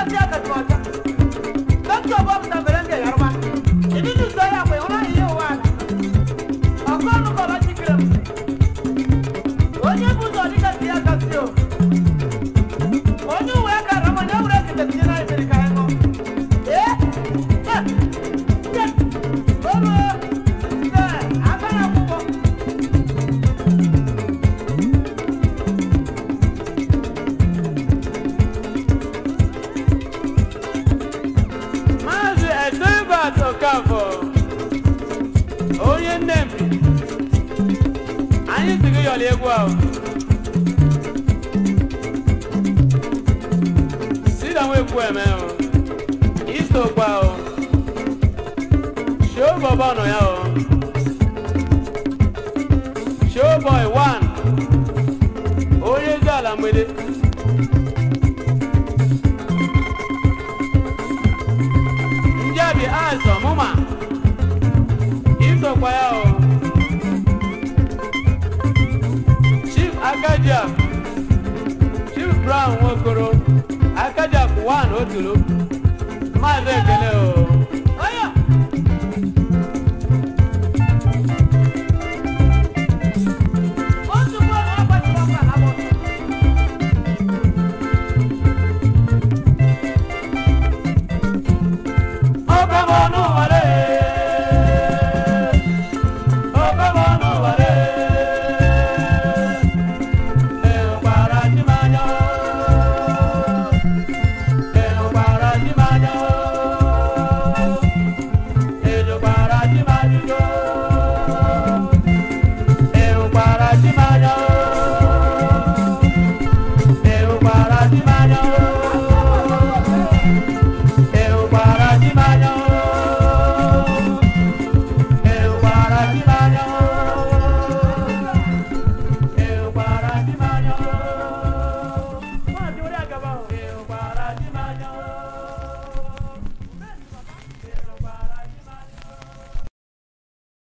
Don't you bother dem anyị zigo yọla egwu ahụ sida nwa ekwu eme o iso gwa o show bọbọ nọ ya o show boy one onye ezi ala mgbede ndị abi azọ aka ji akụwa na otulu maazị eke la la la